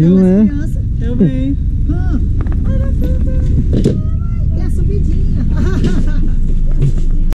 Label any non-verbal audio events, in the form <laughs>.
Não né? é? Eu vi Ah, <laughs> olha a